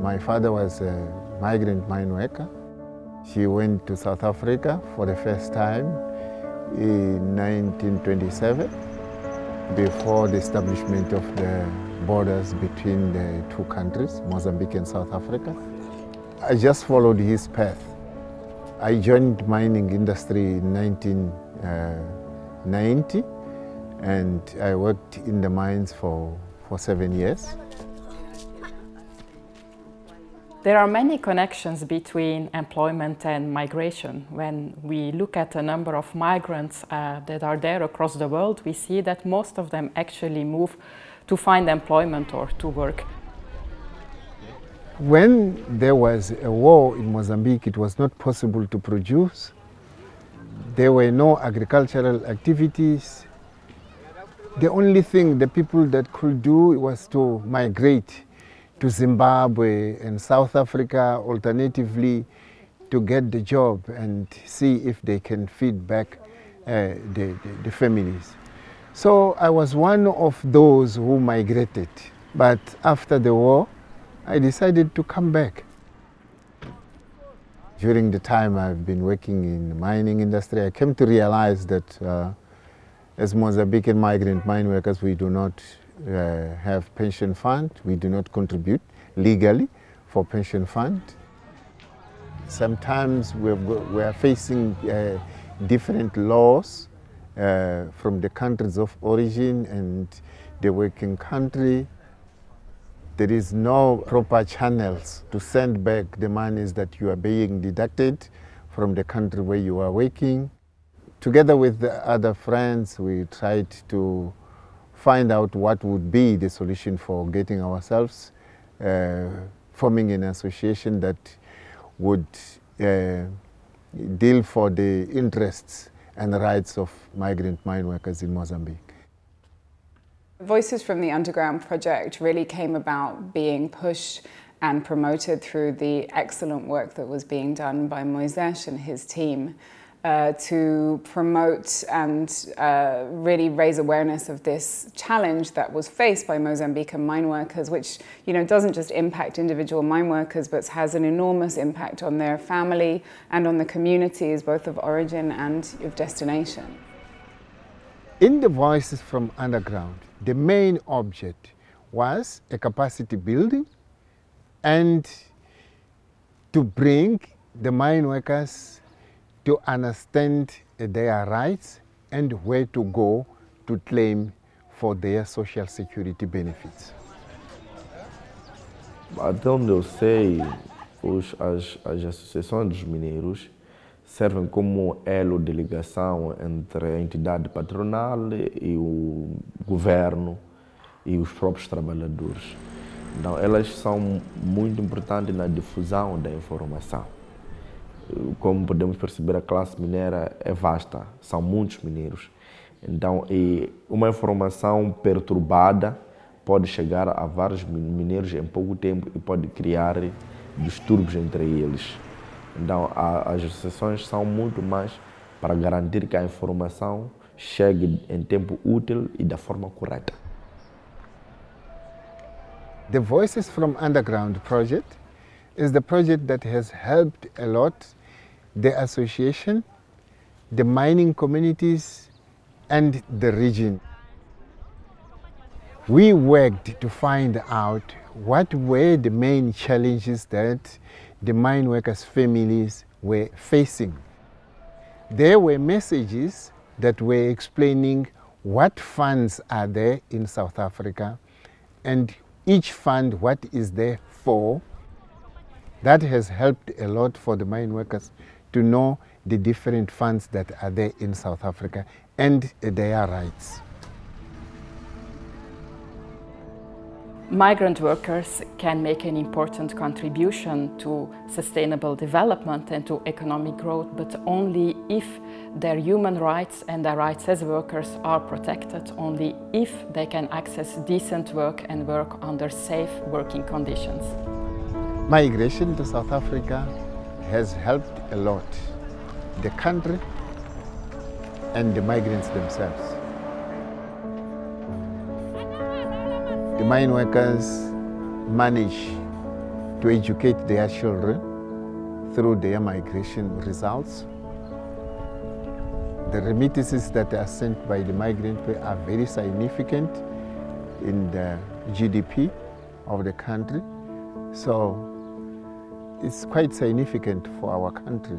My father was a migrant mine worker. He went to South Africa for the first time in 1927 before the establishment of the borders between the two countries, Mozambique and South Africa. I just followed his path. I joined mining industry in 1990 uh, and I worked in the mines for, for seven years. There are many connections between employment and migration. When we look at a number of migrants uh, that are there across the world, we see that most of them actually move to find employment or to work. When there was a war in Mozambique, it was not possible to produce. There were no agricultural activities. The only thing the people that could do was to migrate to Zimbabwe and South Africa alternatively to get the job and see if they can feed back uh, the, the, the families. So I was one of those who migrated. But after the war, I decided to come back. During the time I've been working in the mining industry, I came to realize that uh, as Mozambican migrant mine workers, we do not uh, have pension fund. We do not contribute legally for pension fund. Sometimes we're, we're facing uh, different laws uh, from the countries of origin and the working country. There is no proper channels to send back the monies that you are being deducted from the country where you are working. Together with the other friends, we tried to find out what would be the solution for getting ourselves uh, forming an association that would uh, deal for the interests and rights of migrant mine workers in Mozambique. Voices from the Underground project really came about being pushed and promoted through the excellent work that was being done by Moises and his team uh, to promote and uh, really raise awareness of this challenge that was faced by Mozambican mine workers, which you know doesn't just impact individual mine workers, but has an enormous impact on their family and on the communities, both of origin and of destination. In the Voices from Underground, the main object was a capacity building and to bring the mine workers to understand their rights and where to go to claim for their social security benefits. Até onde eu sei, os, as, as associações dos mineiros servem como elo de ligação entre a entidade patronal e o governo e os próprios trabalhadores. Então, elas são muito importantes na difusão da informação. Como podemos perceber, a classe mineira é vasta, são muitos mineiros. Então, uma informação perturbada pode chegar a vários mineiros em pouco tempo e pode criar distúrbios entre eles. Então, as associações são muito mais para garantir que a informação chegue em tempo útil e da forma correta. The Voices from Underground project is the project that has helped a lot the association, the mining communities, and the region. We worked to find out what were the main challenges that the mine workers' families were facing. There were messages that were explaining what funds are there in South Africa and each fund what is there for. That has helped a lot for the mine workers to know the different funds that are there in South Africa and their rights. Migrant workers can make an important contribution to sustainable development and to economic growth, but only if their human rights and their rights as workers are protected, only if they can access decent work and work under safe working conditions. Migration to South Africa has helped a lot the country and the migrants themselves. The mine workers manage to educate their children through their migration results. The remittances that are sent by the migrant are very significant in the GDP of the country. So it's quite significant for our country.